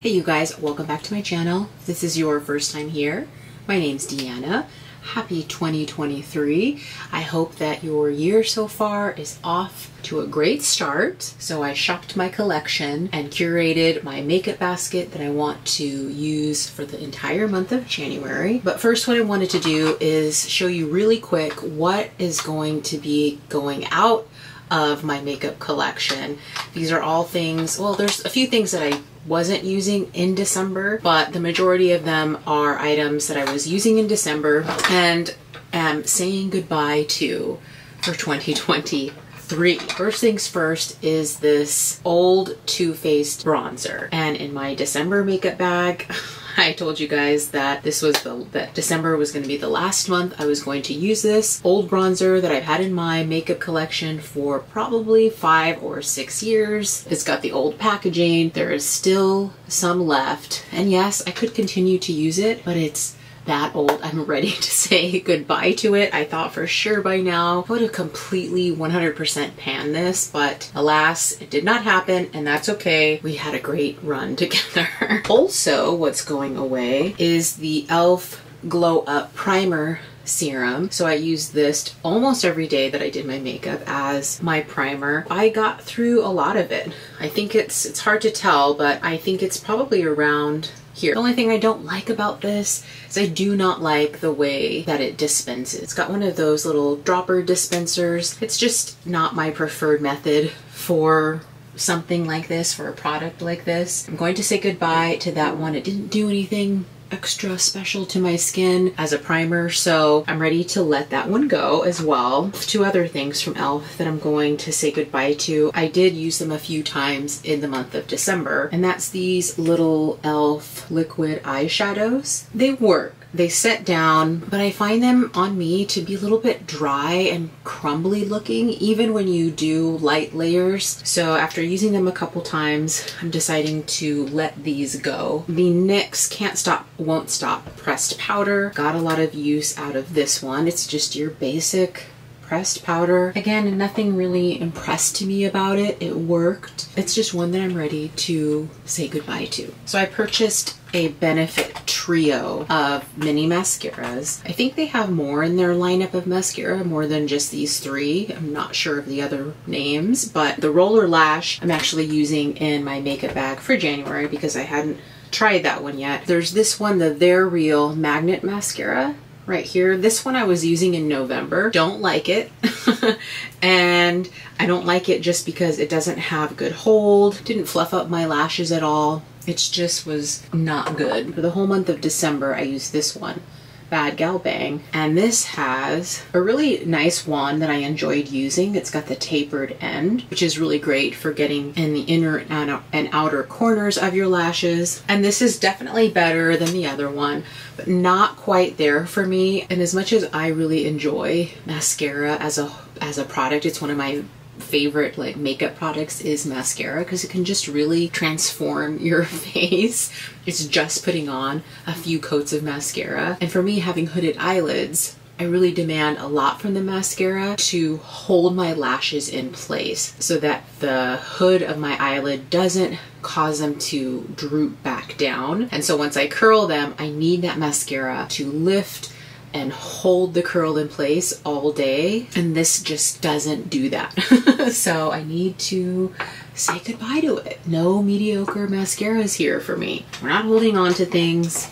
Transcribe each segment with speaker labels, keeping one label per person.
Speaker 1: Hey you guys, welcome back to my channel. If this is your first time here. My name's Deanna. Happy 2023. I hope that your year so far is off to a great start. So I shopped my collection and curated my makeup basket that I want to use for the entire month of January. But first what I wanted to do is show you really quick what is going to be going out of my makeup collection. These are all things, well, there's a few things that I wasn't using in December, but the majority of them are items that I was using in December and am saying goodbye to for 2023. First things first is this old Too Faced bronzer. And in my December makeup bag, I told you guys that this was the that December was going to be the last month I was going to use this old bronzer that I've had in my makeup collection for probably five or six years. It's got the old packaging. There is still some left. And yes, I could continue to use it, but it's that old. I'm ready to say goodbye to it. I thought for sure by now I would have completely 100% pan this, but alas, it did not happen and that's okay. We had a great run together. also, what's going away is the e.l.f. Glow Up Primer serum. So I used this almost every day that I did my makeup as my primer. I got through a lot of it. I think it's it's hard to tell, but I think it's probably around here. The only thing I don't like about this is I do not like the way that it dispenses. It's got one of those little dropper dispensers. It's just not my preferred method for something like this, for a product like this. I'm going to say goodbye to that one. It didn't do anything extra special to my skin as a primer so I'm ready to let that one go as well. Two other things from e.l.f. that I'm going to say goodbye to. I did use them a few times in the month of December and that's these little e.l.f. liquid eyeshadows. They work they set down, but I find them on me to be a little bit dry and crumbly looking, even when you do light layers. So after using them a couple times, I'm deciding to let these go. The NYX Can't Stop, Won't Stop pressed powder. Got a lot of use out of this one. It's just your basic pressed powder. Again, nothing really impressed me about it. It worked. It's just one that I'm ready to say goodbye to. So I purchased a Benefit trio of mini mascaras. I think they have more in their lineup of mascara, more than just these three. I'm not sure of the other names, but the Roller Lash I'm actually using in my makeup bag for January because I hadn't tried that one yet. There's this one, the They're Real Magnet Mascara right here. This one I was using in November. Don't like it. and I don't like it just because it doesn't have good hold. Didn't fluff up my lashes at all. It just was not good. For the whole month of December, I used this one. Bad Gal Bang. And this has a really nice wand that I enjoyed using. It's got the tapered end, which is really great for getting in the inner and outer corners of your lashes. And this is definitely better than the other one, but not quite there for me. And as much as I really enjoy mascara as a as a product, it's one of my favorite like makeup products is mascara because it can just really transform your face. It's just putting on a few coats of mascara. And for me having hooded eyelids, I really demand a lot from the mascara to hold my lashes in place so that the hood of my eyelid doesn't cause them to droop back down. And so once I curl them, I need that mascara to lift and hold the curl in place all day and this just doesn't do that. So I need to say goodbye to it. No mediocre mascaras here for me. We're not holding on to things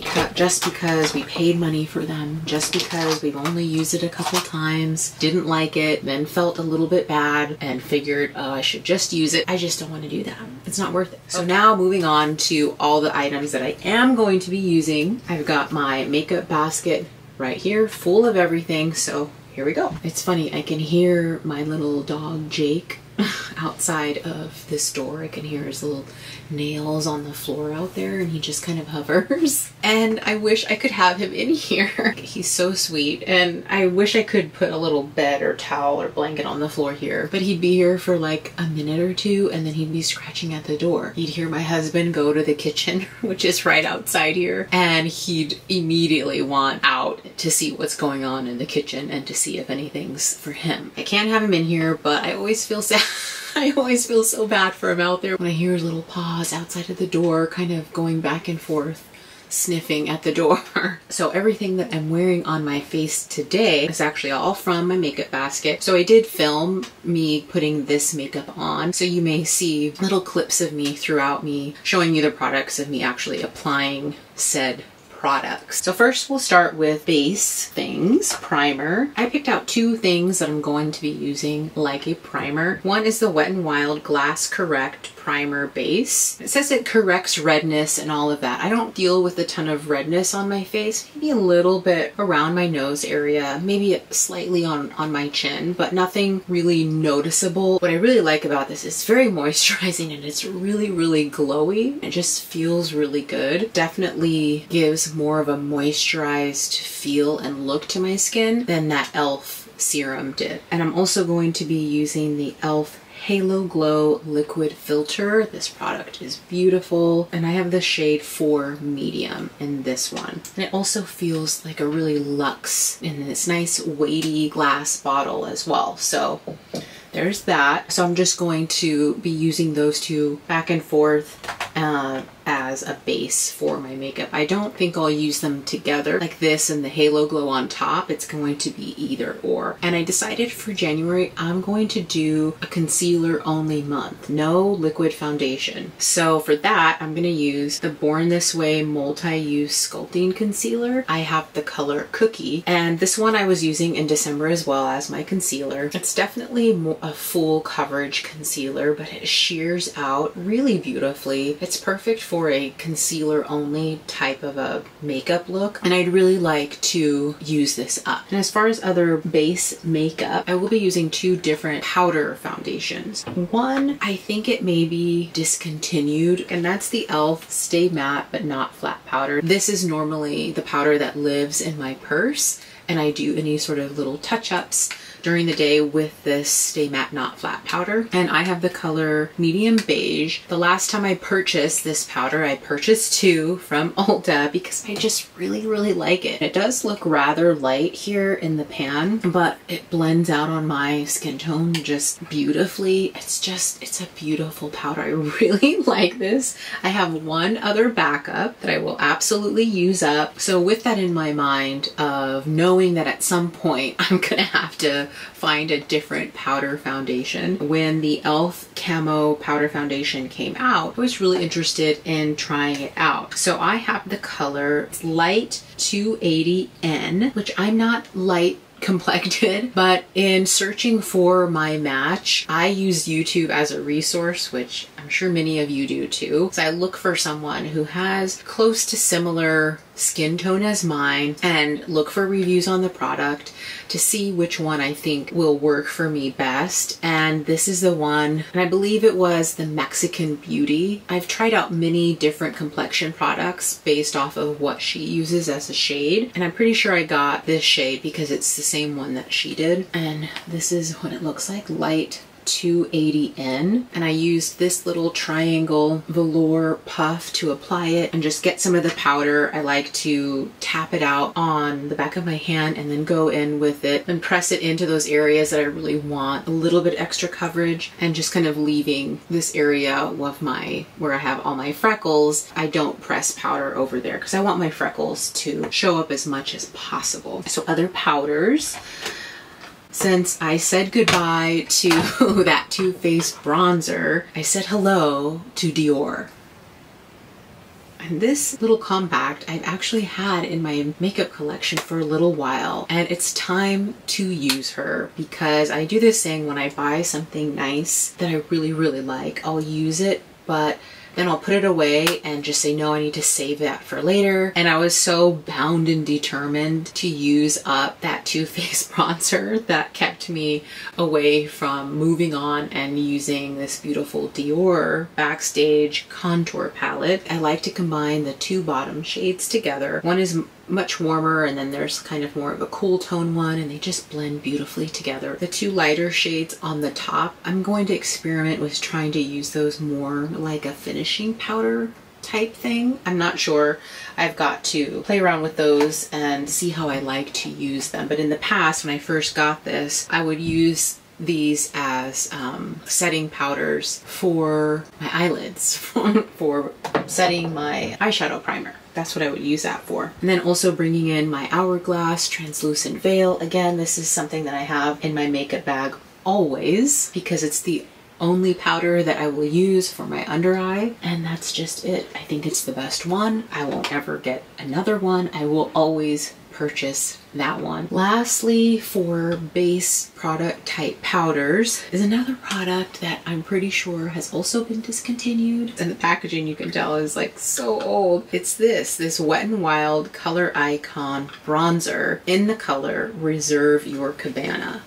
Speaker 1: because just because we paid money for them just because we've only used it a couple times didn't like it then felt a little bit bad and figured oh I should just use it. I just don't want to do that. It's not worth it. So okay. now moving on to all the items that I am going to be using I've got my makeup basket right here full of everything. So here we go. It's funny I can hear my little dog Jake outside of this door. I can hear his little nails on the floor out there and he just kind of hovers. And I wish I could have him in here. He's so sweet and I wish I could put a little bed or towel or blanket on the floor here. But he'd be here for like a minute or two and then he'd be scratching at the door. He'd hear my husband go to the kitchen, which is right outside here, and he'd immediately want out to see what's going on in the kitchen and to see if anything's for him. I can't have him in here, but I always feel sad I always feel so bad for him out there when I hear his little paws outside of the door, kind of going back and forth sniffing at the door. so everything that I'm wearing on my face today is actually all from my makeup basket. So I did film me putting this makeup on. So you may see little clips of me throughout me showing you the products of me actually applying said products. So first we'll start with base things, primer. I picked out two things that I'm going to be using like a primer. One is the Wet n Wild Glass Correct primer base. It says it corrects redness and all of that. I don't deal with a ton of redness on my face, maybe a little bit around my nose area, maybe slightly on, on my chin, but nothing really noticeable. What I really like about this is very moisturizing and it's really, really glowy. It just feels really good. Definitely gives more of a moisturized feel and look to my skin than that e.l.f. serum did. And I'm also going to be using the e.l.f. Halo Glow Liquid Filter. This product is beautiful. And I have the shade 4 Medium in this one. And it also feels like a really luxe in this nice weighty glass bottle as well. So there's that. So I'm just going to be using those two back and forth uh, as a base for my makeup. I don't think I'll use them together like this and the Halo Glow on top. It's going to be either or. And I decided for January, I'm going to do a concealer only month. No liquid foundation. So for that, I'm going to use the Born This Way Multi-Use Sculpting Concealer. I have the color Cookie. And this one I was using in December as well as my concealer. It's definitely a full coverage concealer, but it sheers out really beautifully. It's perfect for a concealer only type of a makeup look and I'd really like to use this up. And as far as other base makeup, I will be using two different powder foundations. One, I think it may be discontinued and that's the e.l.f. Stay Matte But Not Flat Powder. This is normally the powder that lives in my purse and I do any sort of little touch-ups during the day with this Stay Matte Not Flat powder. And I have the color medium beige. The last time I purchased this powder, I purchased two from Ulta because I just really, really like it. It does look rather light here in the pan, but it blends out on my skin tone just beautifully. It's just, it's a beautiful powder. I really like this. I have one other backup that I will absolutely use up. So with that in my mind of knowing that at some point I'm gonna have to find a different powder foundation. When the e.l.f. Camo Powder Foundation came out, I was really interested in trying it out. So I have the color Light 280N, which I'm not light complected but in searching for my match I use YouTube as a resource which I'm sure many of you do too so I look for someone who has close to similar skin tone as mine and look for reviews on the product to see which one I think will work for me best. And this is the one, and I believe it was the Mexican Beauty. I've tried out many different complexion products based off of what she uses as a shade. And I'm pretty sure I got this shade because it's the same one that she did. And this is what it looks like, light 280N and I used this little triangle velour puff to apply it and just get some of the powder. I like to tap it out on the back of my hand and then go in with it and press it into those areas that I really want a little bit extra coverage and just kind of leaving this area of my where I have all my freckles. I don't press powder over there because I want my freckles to show up as much as possible. So other powders since I said goodbye to that Too Faced bronzer, I said hello to Dior. And this little compact I've actually had in my makeup collection for a little while and it's time to use her because I do this thing when I buy something nice that I really really like I'll use it but then I'll put it away and just say, no, I need to save that for later. And I was so bound and determined to use up that Too Faced bronzer that kept me away from moving on and using this beautiful Dior Backstage contour palette. I like to combine the two bottom shades together. One is much warmer and then there's kind of more of a cool tone one and they just blend beautifully together. The two lighter shades on the top, I'm going to experiment with trying to use those more like a finishing powder type thing. I'm not sure. I've got to play around with those and see how I like to use them. But in the past, when I first got this, I would use these as um, setting powders for my eyelids, for setting my eyeshadow primer. That's what I would use that for. And then also bringing in my Hourglass Translucent Veil. Again, this is something that I have in my makeup bag always because it's the only powder that I will use for my under eye and that's just it. I think it's the best one. I won't ever get another one. I will always purchase that one. Lastly, for base product type powders is another product that I'm pretty sure has also been discontinued. And the packaging you can tell is like so old. It's this, this Wet n Wild Color Icon bronzer in the color Reserve Your Cabana.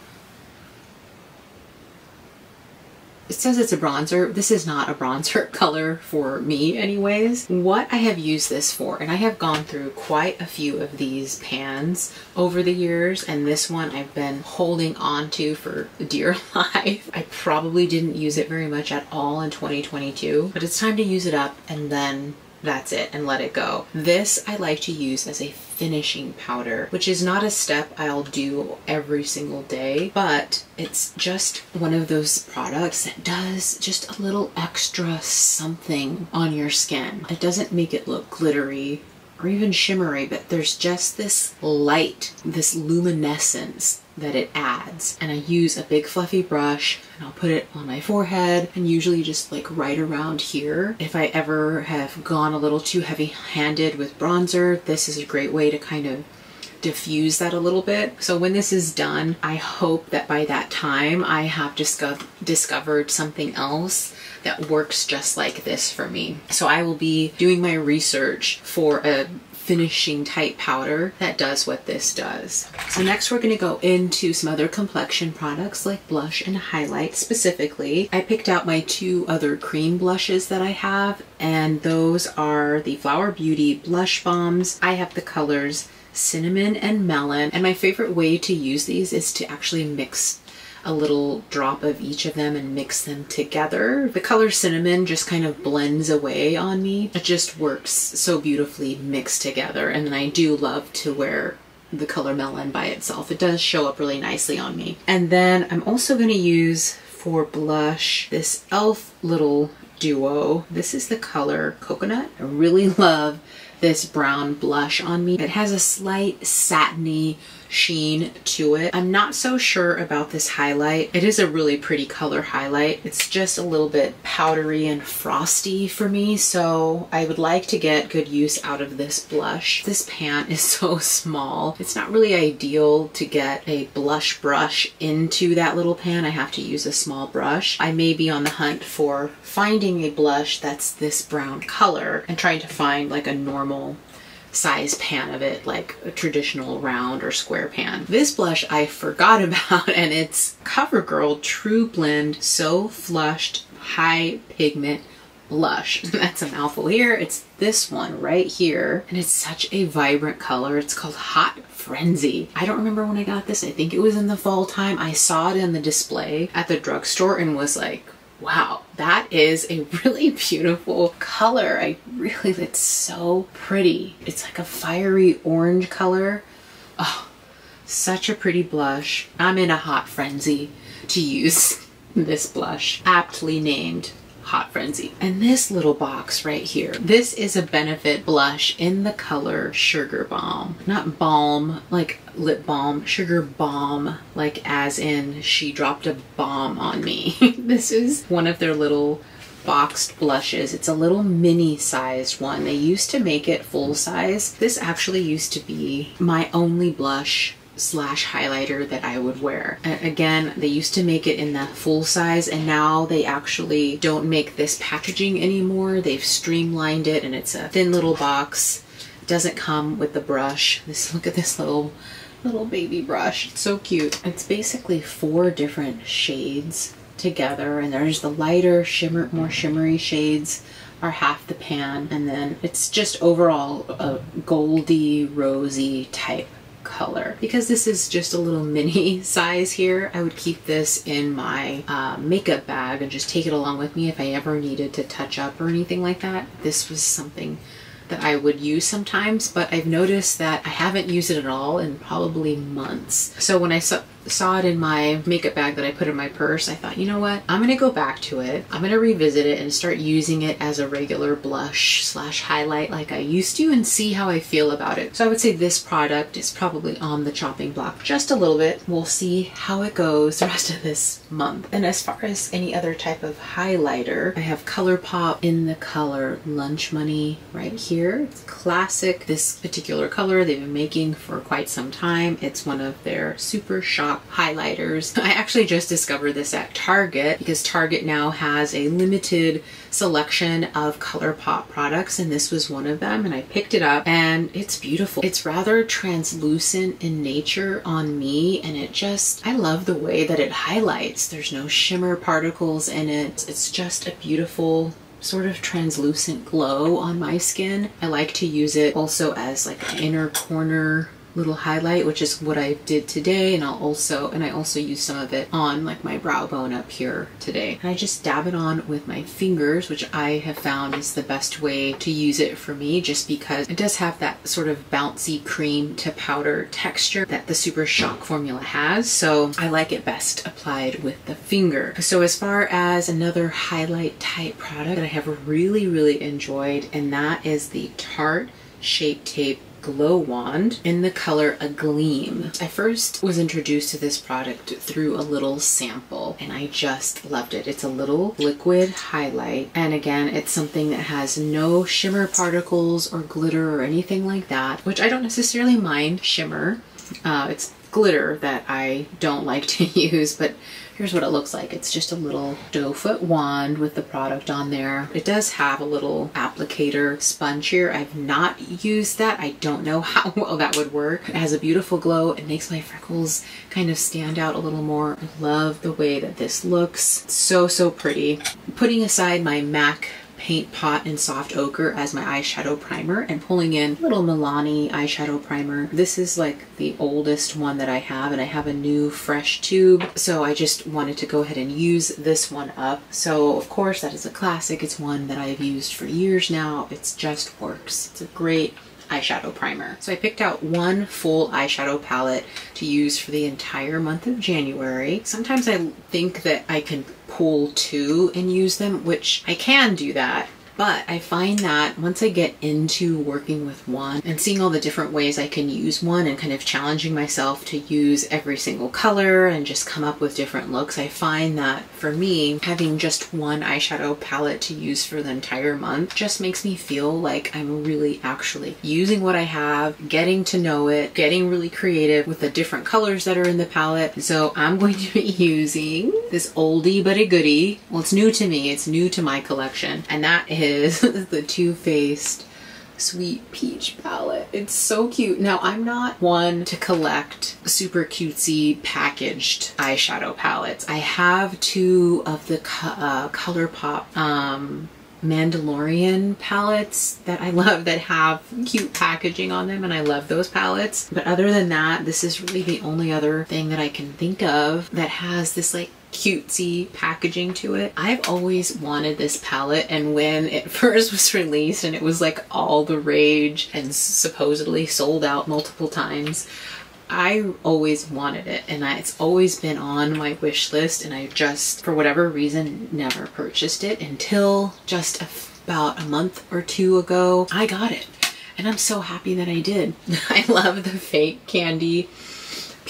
Speaker 1: It says it's a bronzer. This is not a bronzer color for me anyways. What I have used this for, and I have gone through quite a few of these pans over the years, and this one I've been holding on to for dear life. I probably didn't use it very much at all in 2022, but it's time to use it up and then that's it and let it go. This I like to use as a finishing powder, which is not a step I'll do every single day, but it's just one of those products that does just a little extra something on your skin. It doesn't make it look glittery or even shimmery, but there's just this light, this luminescence that it adds. And I use a big fluffy brush and I'll put it on my forehead and usually just like right around here. If I ever have gone a little too heavy handed with bronzer, this is a great way to kind of diffuse that a little bit. So when this is done, I hope that by that time I have disco discovered something else that works just like this for me. So I will be doing my research for a finishing type powder that does what this does. So next we're going to go into some other complexion products like blush and highlight specifically. I picked out my two other cream blushes that I have and those are the Flower Beauty blush bombs. I have the colors cinnamon and melon and my favorite way to use these is to actually mix a little drop of each of them and mix them together. The color cinnamon just kind of blends away on me. It just works so beautifully mixed together and then I do love to wear the color melon by itself. It does show up really nicely on me. And then I'm also going to use for blush this e.l.f. little duo. This is the color coconut. I really love this brown blush on me. It has a slight satiny sheen to it. I'm not so sure about this highlight. It is a really pretty color highlight. It's just a little bit powdery and frosty for me, so I would like to get good use out of this blush. This pan is so small. It's not really ideal to get a blush brush into that little pan. I have to use a small brush. I may be on the hunt for finding a blush that's this brown color and trying to find like a normal size pan of it, like a traditional round or square pan. This blush I forgot about and it's CoverGirl True Blend So Flushed High Pigment blush. That's a mouthful here. It's this one right here. And it's such a vibrant color. It's called Hot Frenzy. I don't remember when I got this. I think it was in the fall time. I saw it in the display at the drugstore and was like, wow, that is a really beautiful color. I really, it's so pretty. It's like a fiery orange color. Oh, such a pretty blush. I'm in a hot frenzy to use this blush, aptly named Hot Frenzy. And this little box right here, this is a Benefit blush in the color Sugar Bomb. Not balm, like lip balm, sugar bomb, like as in she dropped a bomb on me. this is one of their little boxed blushes. It's a little mini sized one. They used to make it full size. This actually used to be my only blush slash highlighter that I would wear. again, they used to make it in the full size and now they actually don't make this packaging anymore. They've streamlined it and it's a thin little box. It doesn't come with the brush. This Look at this little little baby brush. It's so cute. It's basically four different shades together and there's the lighter shimmer more shimmery shades are half the pan and then it's just overall a goldy rosy type color. Because this is just a little mini size here, I would keep this in my uh, makeup bag and just take it along with me if I ever needed to touch up or anything like that. This was something that I would use sometimes, but I've noticed that I haven't used it at all in probably months. So when I saw saw it in my makeup bag that I put in my purse, I thought, you know what? I'm gonna go back to it. I'm gonna revisit it and start using it as a regular blush slash highlight like I used to and see how I feel about it. So I would say this product is probably on the chopping block just a little bit. We'll see how it goes the rest of this month. And as far as any other type of highlighter, I have ColourPop in the color Lunch Money right here. It's classic. This particular color they've been making for quite some time. It's one of their Super Shock highlighters. I actually just discovered this at Target because Target now has a limited selection of ColourPop products and this was one of them and I picked it up and it's beautiful. It's rather translucent in nature on me and it just, I love the way that it highlights. There's no shimmer particles in it. It's just a beautiful sort of translucent glow on my skin. I like to use it also as like an inner corner little highlight, which is what I did today. And I'll also, and I also use some of it on like my brow bone up here today. And I just dab it on with my fingers, which I have found is the best way to use it for me, just because it does have that sort of bouncy cream to powder texture that the Super Shock formula has. So I like it best applied with the finger. So as far as another highlight type product that I have really, really enjoyed, and that is the Tarte Shape Tape glow wand in the color Agleam. I first was introduced to this product through a little sample and i just loved it. It's a little liquid highlight and again it's something that has no shimmer particles or glitter or anything like that which i don't necessarily mind shimmer. Uh, it's glitter that I don't like to use, but here's what it looks like. It's just a little doe foot wand with the product on there. It does have a little applicator sponge here. I've not used that. I don't know how well that would work. It has a beautiful glow. It makes my freckles kind of stand out a little more. I love the way that this looks. So, so pretty. Putting aside my MAC Paint Pot in Soft Ochre as my eyeshadow primer and pulling in little Milani eyeshadow primer. This is like the oldest one that I have and I have a new fresh tube so I just wanted to go ahead and use this one up. So of course that is a classic. It's one that I've used for years now. It just works. It's a great eyeshadow primer. So I picked out one full eyeshadow palette to use for the entire month of January. Sometimes I think that I can pull two and use them, which I can do that, but I find that once I get into working with one and seeing all the different ways I can use one and kind of challenging myself to use every single color and just come up with different looks, I find that for me, having just one eyeshadow palette to use for the entire month just makes me feel like I'm really actually using what I have, getting to know it, getting really creative with the different colors that are in the palette. So I'm going to be using this oldie but a goodie. Well, it's new to me. It's new to my collection. And that is is the Too Faced Sweet Peach palette. It's so cute. Now, I'm not one to collect super cutesy packaged eyeshadow palettes. I have two of the uh, ColourPop um, Mandalorian palettes that I love that have cute packaging on them and I love those palettes. But other than that, this is really the only other thing that I can think of that has this like cutesy packaging to it. I've always wanted this palette and when it first was released and it was like all the rage and supposedly sold out multiple times, I always wanted it and it's always been on my wish list and I just, for whatever reason, never purchased it until just about a month or two ago, I got it. And I'm so happy that I did. I love the fake candy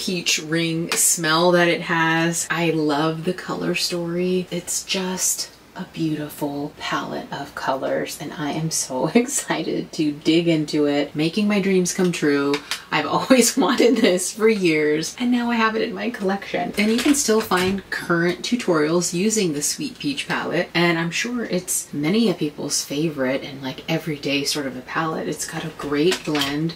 Speaker 1: peach ring smell that it has. I love the color story. It's just a beautiful palette of colors and I am so excited to dig into it, making my dreams come true. I've always wanted this for years and now I have it in my collection. And you can still find current tutorials using the Sweet Peach palette and I'm sure it's many of people's favorite and like everyday sort of a palette. It's got a great blend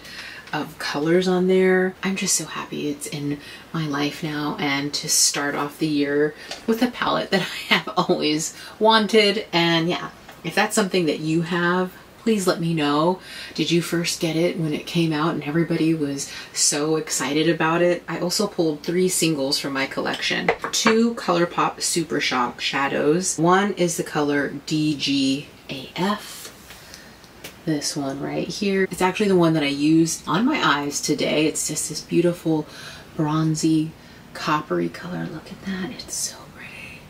Speaker 1: of colors on there. I'm just so happy it's in my life now and to start off the year with a palette that I have always wanted. And yeah, if that's something that you have, please let me know. Did you first get it when it came out and everybody was so excited about it? I also pulled three singles from my collection. Two ColourPop Super Shock shadows. One is the color DGAF this one right here. It's actually the one that I used on my eyes today. It's just this beautiful bronzy coppery color. Look at that. It's so pretty.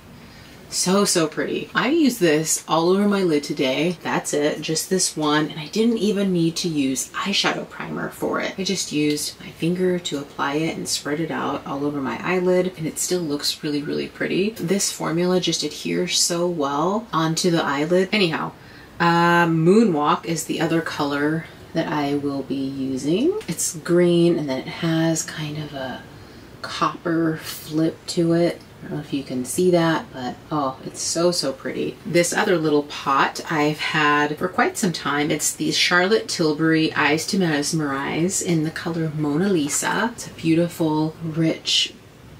Speaker 1: So, so pretty. I use this all over my lid today. That's it, just this one. And I didn't even need to use eyeshadow primer for it. I just used my finger to apply it and spread it out all over my eyelid. And it still looks really, really pretty. This formula just adheres so well onto the eyelid. Anyhow, uh, Moonwalk is the other color that I will be using. It's green and then it has kind of a copper flip to it. I don't know if you can see that, but oh, it's so, so pretty. This other little pot I've had for quite some time. It's the Charlotte Tilbury Eyes to Mesmerize in the color Mona Lisa. It's a beautiful, rich,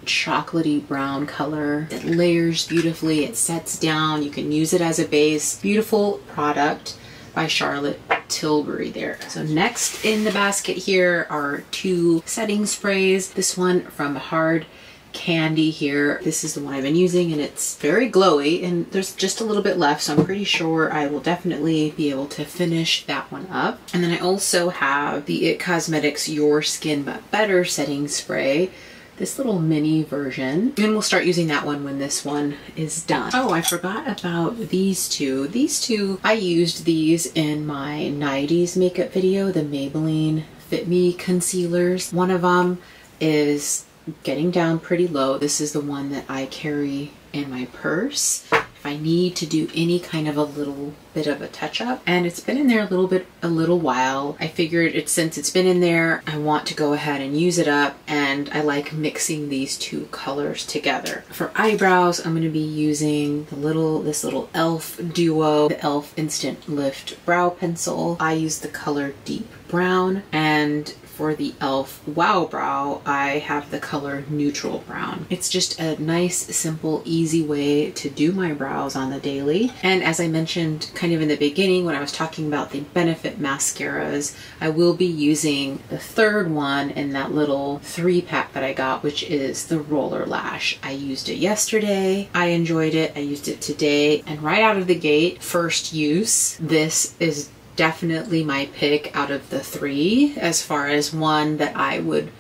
Speaker 1: chocolatey brown color. It layers beautifully, it sets down, you can use it as a base. Beautiful product by Charlotte Tilbury there. So next in the basket here are two setting sprays. This one from Hard Candy here. This is the one I've been using and it's very glowy and there's just a little bit left so I'm pretty sure I will definitely be able to finish that one up. And then I also have the IT Cosmetics Your Skin But Better setting spray this little mini version and we'll start using that one when this one is done. Oh, I forgot about these two. These two, I used these in my 90s makeup video, the Maybelline Fit Me concealers. One of them is getting down pretty low. This is the one that I carry in my purse I need to do any kind of a little bit of a touch up and it's been in there a little bit a little while. I figured it since it's been in there I want to go ahead and use it up and I like mixing these two colors together. For eyebrows I'm going to be using the little this little elf duo the elf instant lift brow pencil. I use the color deep brown and for the e.l.f. Wow Brow, I have the color Neutral Brown. It's just a nice, simple, easy way to do my brows on the daily. And as I mentioned kind of in the beginning when I was talking about the Benefit mascaras, I will be using the third one in that little three pack that I got, which is the Roller Lash. I used it yesterday. I enjoyed it. I used it today. And right out of the gate, first use, this is definitely my pick out of the three as far as one that I would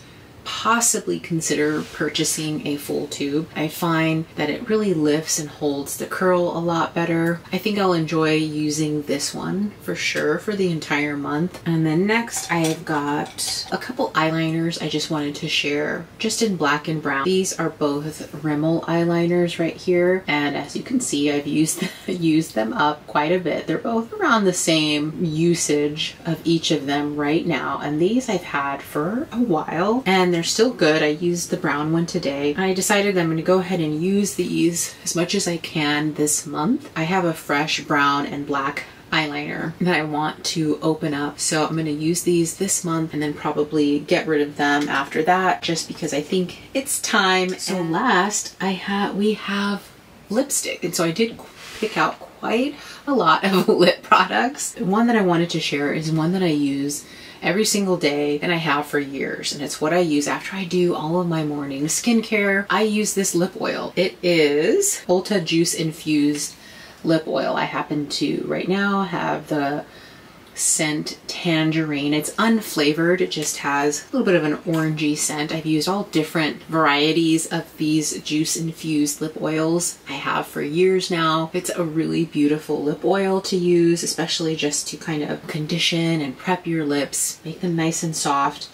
Speaker 1: possibly consider purchasing a full tube. I find that it really lifts and holds the curl a lot better. I think I'll enjoy using this one for sure for the entire month. And then next I've got a couple eyeliners I just wanted to share just in black and brown. These are both Rimmel eyeliners right here. And as you can see, I've used, used them up quite a bit. They're both around the same usage of each of them right now. And these I've had for a while and they're still good. I used the brown one today. I decided I'm going to go ahead and use these as much as I can this month. I have a fresh brown and black eyeliner that I want to open up. So I'm going to use these this month and then probably get rid of them after that just because I think it's time. So last I have we have lipstick. And so I did pick out quite a lot of lip products. One that I wanted to share is one that I use every single day and I have for years. And it's what I use after I do all of my morning skincare. I use this lip oil. It is Ulta Juice Infused Lip Oil. I happen to right now have the scent tangerine. It's unflavored. It just has a little bit of an orangey scent. I've used all different varieties of these juice infused lip oils I have for years now. It's a really beautiful lip oil to use, especially just to kind of condition and prep your lips, make them nice and soft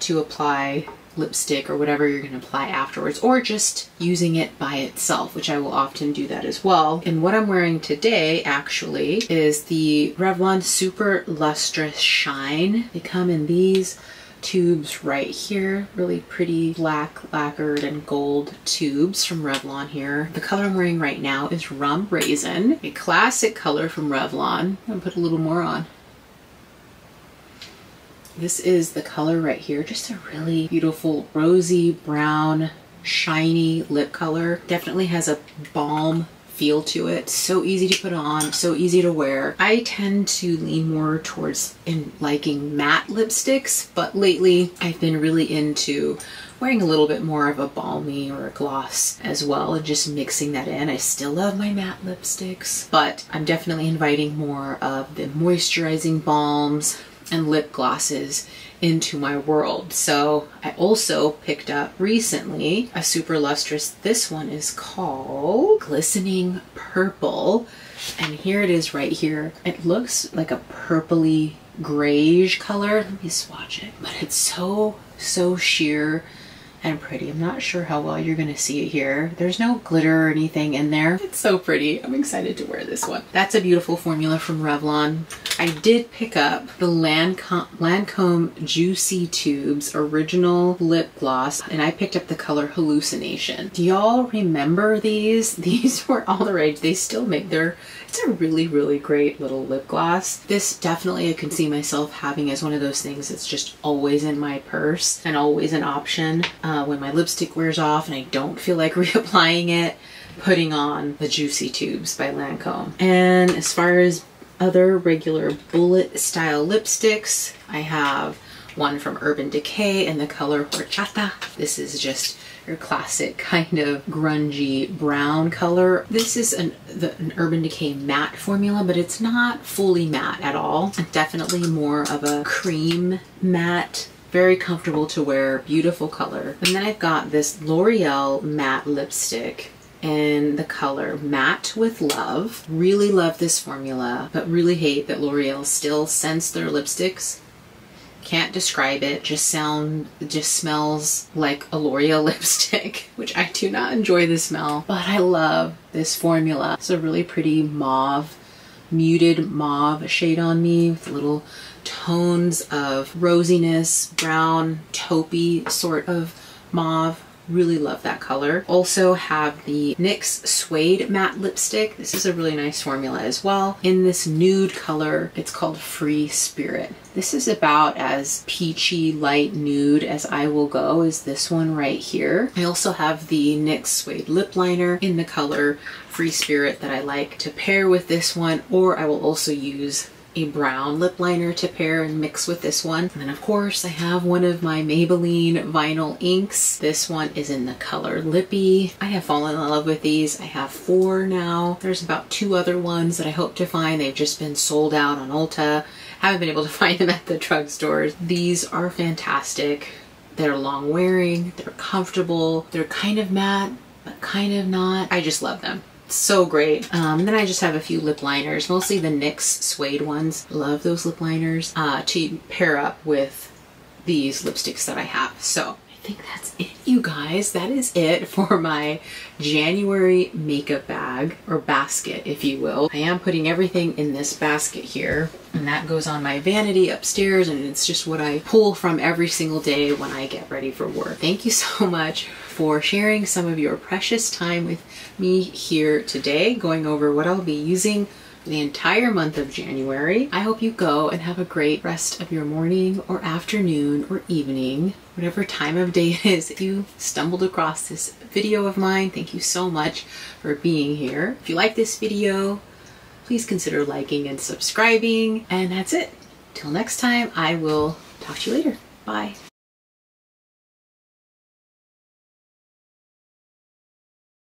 Speaker 1: to apply lipstick or whatever you're going to apply afterwards or just using it by itself which I will often do that as well. And what I'm wearing today actually is the Revlon Super Lustrous Shine. They come in these tubes right here really pretty black lacquered and gold tubes from Revlon here. The color I'm wearing right now is Rum Raisin a classic color from Revlon. I'm gonna put a little more on this is the color right here. Just a really beautiful rosy brown shiny lip color. Definitely has a balm feel to it. So easy to put on, so easy to wear. I tend to lean more towards in liking matte lipsticks, but lately I've been really into wearing a little bit more of a balmy or a gloss as well and just mixing that in. I still love my matte lipsticks, but I'm definitely inviting more of the moisturizing balms, and lip glosses into my world. So I also picked up recently a super lustrous. This one is called Glistening Purple. And here it is right here. It looks like a purpley grayish color. Let me swatch it. But it's so, so sheer and pretty. I'm not sure how well you're gonna see it here. There's no glitter or anything in there. It's so pretty. I'm excited to wear this one. That's a beautiful formula from Revlon. I did pick up the Lancome, Lancome Juicy Tubes Original Lip Gloss and I picked up the color Hallucination. Do y'all remember these? These were all the rage. They still make their, it's a really, really great little lip gloss. This definitely I can see myself having as one of those things that's just always in my purse and always an option uh, when my lipstick wears off and I don't feel like reapplying it putting on the Juicy Tubes by Lancome. And as far as other regular bullet style lipsticks. I have one from Urban Decay in the color Horchata. This is just your classic kind of grungy brown color. This is an, the, an Urban Decay matte formula, but it's not fully matte at all. Definitely more of a cream matte very comfortable to wear, beautiful color. And then I've got this L'Oreal matte lipstick in the color Matte with Love. Really love this formula, but really hate that L'Oreal still scents their lipsticks. Can't describe it, just sound, just smells like a L'Oreal lipstick, which I do not enjoy the smell, but I love this formula. It's a really pretty mauve, muted mauve shade on me with little tones of rosiness, brown, taupey sort of mauve Really love that color. Also have the NYX Suede Matte Lipstick. This is a really nice formula as well. In this nude color, it's called Free Spirit. This is about as peachy light nude as I will go is this one right here. I also have the NYX Suede Lip Liner in the color Free Spirit that I like to pair with this one or I will also use a brown lip liner to pair and mix with this one. And then of course I have one of my Maybelline vinyl inks. This one is in the color Lippy. I have fallen in love with these. I have four now. There's about two other ones that I hope to find. They've just been sold out on Ulta. Haven't been able to find them at the drugstores. These are fantastic. They're long wearing, they're comfortable, they're kind of matte, but kind of not. I just love them so great. Um, then I just have a few lip liners, mostly the NYX suede ones. Love those lip liners uh, to pair up with these lipsticks that I have. So I think that's it, you guys. That is it for my January makeup bag or basket, if you will. I am putting everything in this basket here and that goes on my vanity upstairs and it's just what I pull from every single day when I get ready for work. Thank you so much for sharing some of your precious time with me here today, going over what I'll be using the entire month of January. I hope you go and have a great rest of your morning or afternoon or evening, whatever time of day it is. If you stumbled across this video of mine, thank you so much for being here. If you like this video, please consider liking and subscribing. And that's it. Till next time, I will talk to you later. Bye.